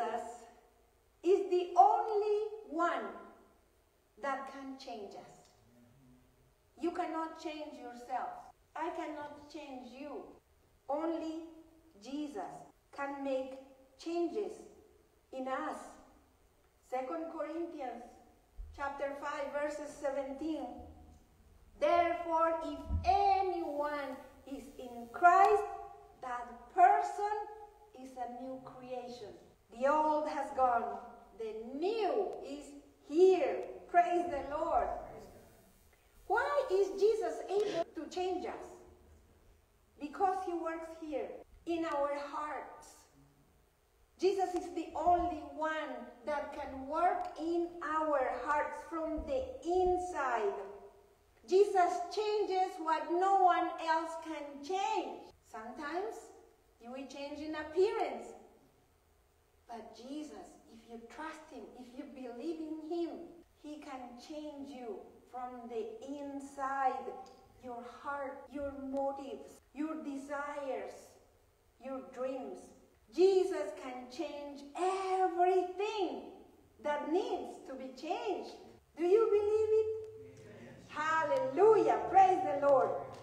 Jesus is the only one that can change us. You cannot change yourself. I cannot change you. Only Jesus can make changes in us. Second Corinthians chapter 5 verses 17. Therefore if anyone is in Christ, that person is a new creation. The old has gone, the new is here. Praise the Lord. Why is Jesus able to change us? Because he works here in our hearts. Jesus is the only one that can work in our hearts from the inside. Jesus changes what no one else can change. Sometimes you will change in appearance. But Jesus, if you trust him, if you believe can change you from the inside, your heart, your motives, your desires, your dreams. Jesus can change everything that needs to be changed.